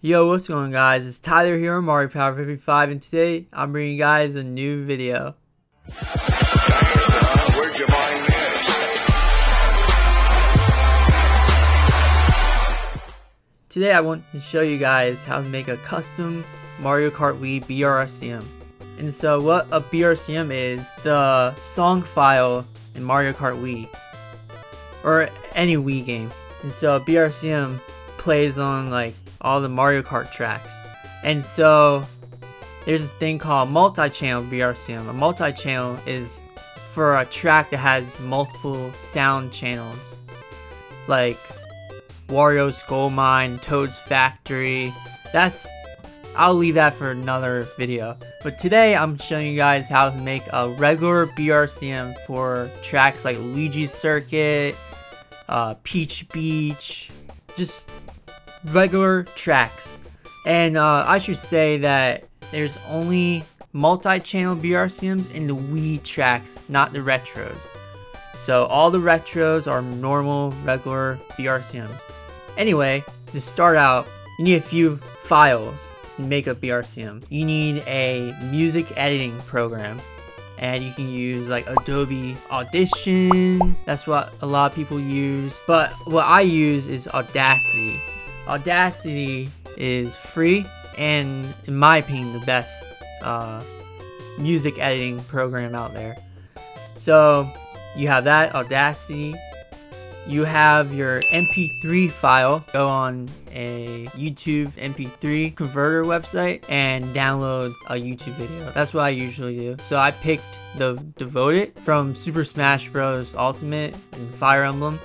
Yo, what's going on guys? It's Tyler here on Mario Power 55 and today I'm bringing you guys a new video. Today I want to show you guys how to make a custom Mario Kart Wii BRSTM. And so what a BRSTM is, the song file in Mario Kart Wii, or any Wii game. And so BRSTM plays on like all the Mario Kart tracks. And so there's this thing called multi-channel BRSTM. A multi-channel is for a track that has multiple sound channels. Like Wario's Gold Mine, Toad's Factory. That's I'll leave that for another video. But today I'm showing you guys how to make a regular BRSTM for tracks like Luigi's Circuit, uh, Peach Beach, just regular tracks. And uh, I should say that there's only multi-channel BRSTMs in the Wii tracks, not the retros. So all the retros are normal, regular BRSTM. Anyway, to start out, you need a few files to make a BRSTM. You need a music editing program and you can use like Adobe Audition. That's what a lot of people use. But what I use is Audacity. Audacity is free and in my opinion the best uh, music editing program out there. So you have that Audacity. You have your MP3 file. Go on a YouTube MP3 converter website and download a YouTube video. That's what I usually do. So I picked the Devoted from Super Smash Bros. Ultimate and Fire Emblem.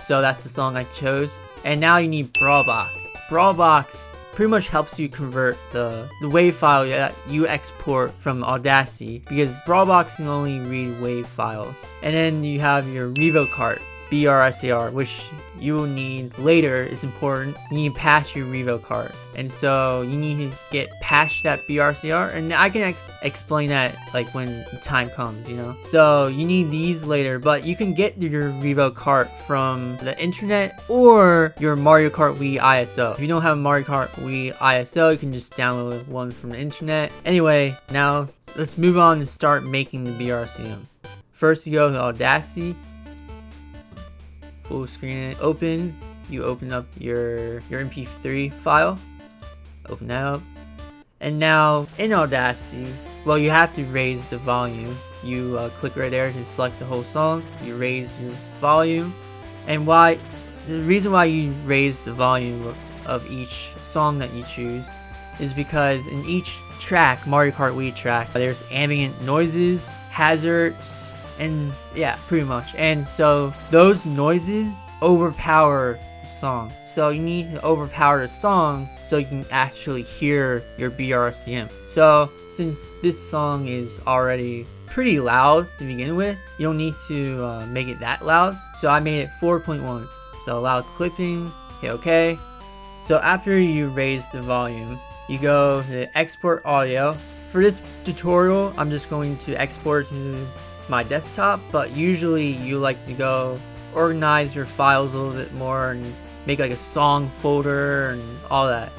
So that's the song I chose. And now you need Brawlbox. Brawlbox pretty much helps you convert the, the WAV file that you export from Audacity because Brawlbox can only read WAV files. And then you have your RevoKart. BRSAR, which you will need later is important. You need to patch your Revo kart. And so you need to get patch that BRSAR and I can ex explain that like when time comes, you know? So you need these later, but you can get your Revo kart from the internet or your Mario Kart Wii ISO. If you don't have a Mario Kart Wii ISO, you can just download one from the internet. Anyway, now let's move on and start making the BRSTM. First you go to Audacity full screen it open. You open up your your mp3 file. Open that up. And now in audacity well you have to raise the volume. You uh, click right there to select the whole song. You raise your volume. And why the reason why you raise the volume of each song that you choose is because in each track Mario Kart Wii track there's ambient noises hazards and yeah, pretty much. And so those noises overpower the song. So you need to overpower the song so you can actually hear your BRSTM. So since this song is already pretty loud to begin with, you don't need to uh, make it that loud. So I made it 4.1. So loud clipping, hit OK. So after you raise the volume, you go to export audio. For this tutorial, I'm just going to export to my desktop, but usually you like to go organize your files a little bit more and make like a song folder and all that.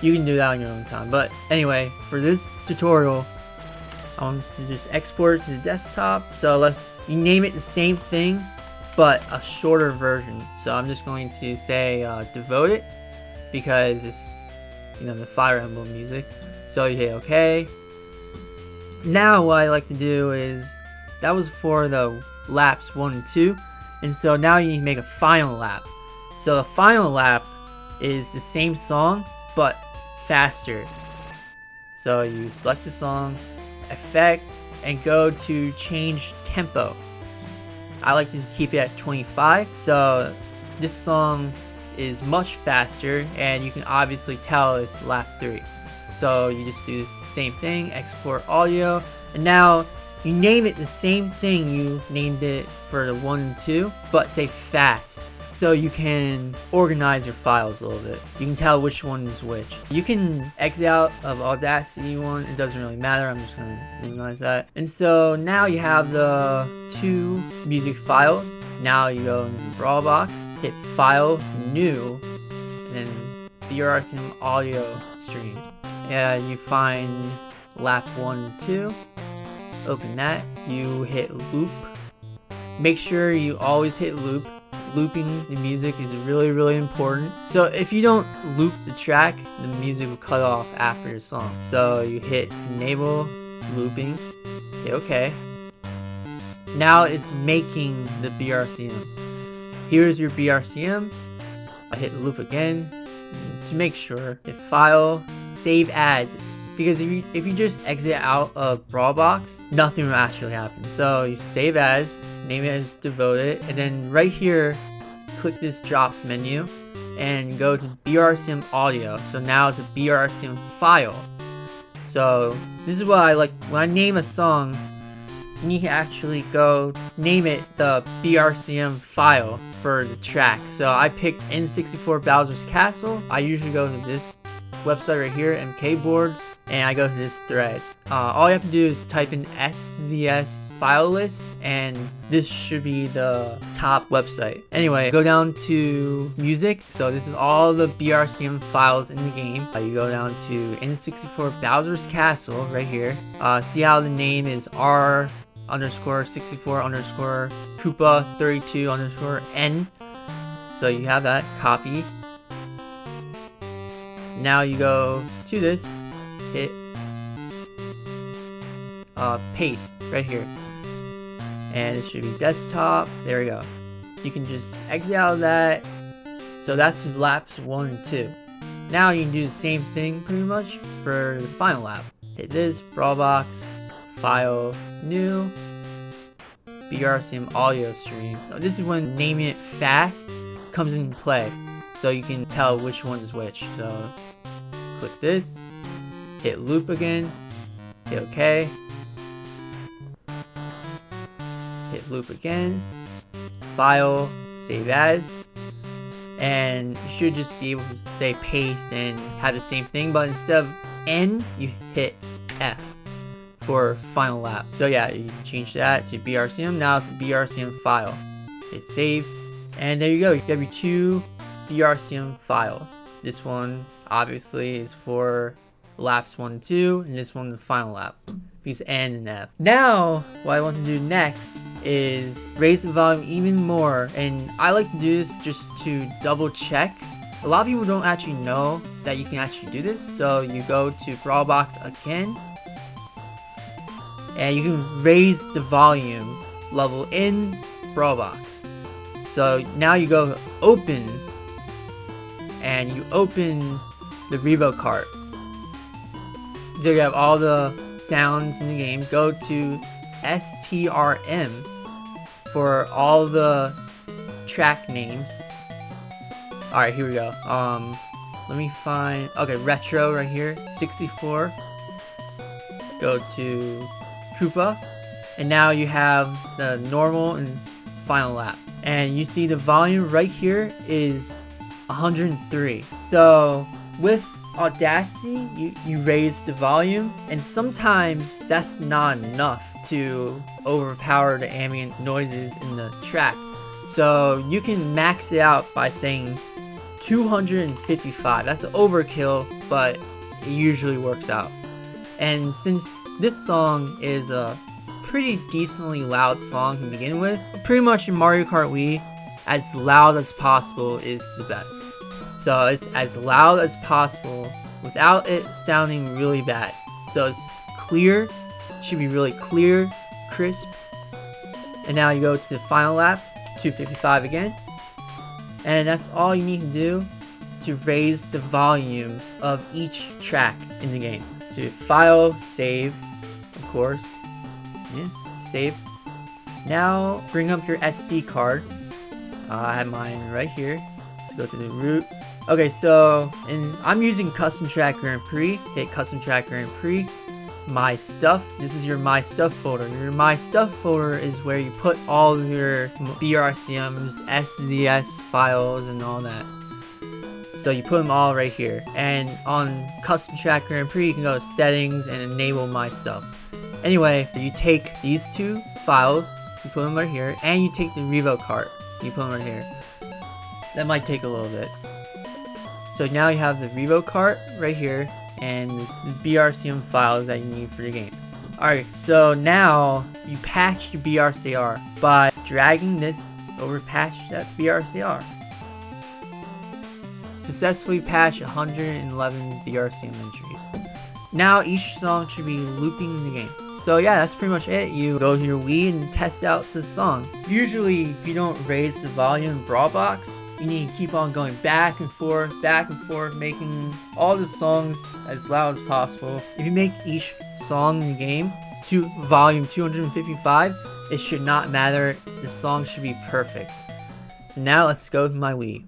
You can do that on your own time. But anyway, for this tutorial, I want to just export to the desktop. So let's you name it the same thing, but a shorter version. So I'm just going to say uh, devoted because it's you know the Fire Emblem music. So you hit OK. Now what I like to do is that was for the laps 1 and 2. And so now you need to make a final lap. So the final lap is the same song, but faster. So you select the song, effect, and go to change tempo. I like to keep it at 25. So this song is much faster and you can obviously tell it's lap 3. So you just do the same thing, export audio, and now you name it the same thing you named it for the 1 and 2, but say fast. So you can organize your files a little bit. You can tell which one is which. You can exit out of Audacity one. It doesn't really matter. I'm just going to minimize that. And so now you have the two music files. Now you go in the Brawlbox, hit File, New, then BRSTM audio stream. And you find lap 1 2. Open that. You hit loop. Make sure you always hit loop. Looping the music is really, really important. So if you don't loop the track, the music will cut off after the song. So you hit enable looping. Hit OK. Now it's making the BRSTM. Here's your BRSTM. I hit loop again to make sure. Hit file, save as. Because if you, if you just exit out of Brawlbox, nothing will actually happen. So you save as, name it as devoted, and then right here, click this drop menu and go to BRSTM audio. So now it's a BRSTM file. So this is why I like, when I name a song, you need to actually go name it the BRSTM file for the track. So I picked N64 Bowser's Castle. I usually go to this website right here, MK Boards, and I go to this thread. Uh, all you have to do is type in SZS file list, and this should be the top website. Anyway, go down to music. So this is all the BRSTM files in the game. Uh, you go down to N64 Bowser's Castle right here. Uh, see how the name is R underscore 64 underscore Koopa 32 underscore N. So you have that copy. Now you go to this, hit uh, paste right here. And it should be desktop. There we go. You can just exit out of that. So that's laps 1 and 2. Now you can do the same thing pretty much for the final lap. Hit this, Brawlbox, File, New, BRSTM audio stream. This is when naming it fast comes in play. So you can tell which one is which. So click this, hit loop again, hit OK, hit loop again, file, save as, and you should just be able to say paste and have the same thing, but instead of N, you hit F for final lap. So yeah, you change that to BRSTM. Now it's BRSTM file. Hit save. And there you go. You have your two BRSTM files. This one obviously is for laps 1 and 2, and this one the final lap. Because N and F. Now, what I want to do next is raise the volume even more. And I like to do this just to double check. A lot of people don't actually know that you can actually do this. So you go to Brawlbox again and you can raise the volume level in Brawlbox. So now you go open and you open the Revo kart. So you have all the sounds in the game. Go to STRM for all the track names. Alright, here we go. Um, let me find, okay, retro right here, 64. Go to Koopa. And now you have the normal and final lap. And you see the volume right here is 103. So with Audacity, you, you raise the volume, and sometimes that's not enough to overpower the ambient noises in the track. So you can max it out by saying 255. That's overkill, but it usually works out. And since this song is a pretty decently loud song to begin with, pretty much in Mario Kart Wii, as loud as possible is the best. So it's as loud as possible without it sounding really bad. So it's clear, should be really clear, crisp. And now you go to the final lap, 255 again. And that's all you need to do to raise the volume of each track in the game. So file, save, of course. Yeah, save. Now bring up your SD card. Uh, I have mine right here. Let's go to the root. Okay, so and I'm using Custom Track Grand Prix. Hit Custom Track Grand Prix. My Stuff. This is your My Stuff folder. Your My Stuff folder is where you put all your BRSTMs, SZS files, and all that. So you put them all right here. And on Custom Track Grand Prix, you can go to Settings and Enable My Stuff. Anyway, you take these two files, you put them right here, and you take the Revo kart, you put them right here. That might take a little bit. So now you have the Revo kart right here and the BRSTM files that you need for the game. Alright, so now you patch the BRSAR by dragging this over patch that BRSAR. Successfully patch 111 BRSTM entries. Now each song should be looping the game. So yeah, that's pretty much it. You go to your Wii and test out the song. Usually, if you don't raise the volume in Brawlbox, you need to keep on going back and forth, back and forth, making all the songs as loud as possible. If you make each song in the game to volume 255, it should not matter. The song should be perfect. So now let's go with my Wii.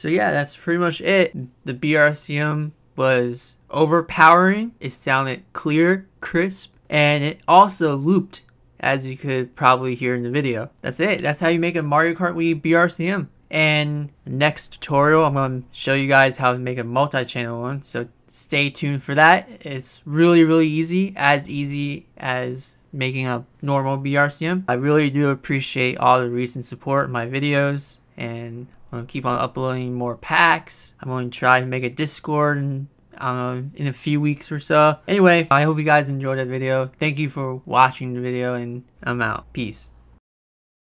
So yeah, that's pretty much it. The BRSTM was overpowering. It sounded clear, crisp, and it also looped, as you could probably hear in the video. That's it. That's how you make a Mario Kart Wii BRSTM. And next tutorial, I'm going to show you guys how to make a multi-channel one. So stay tuned for that. It's really, really easy. As easy as making a normal BRSTM. I really do appreciate all the recent support in my videos and I'm gonna keep on uploading more packs. I'm going to try to make a Discord in, um, in a few weeks or so. Anyway, I hope you guys enjoyed that video. Thank you for watching the video and I'm out. Peace.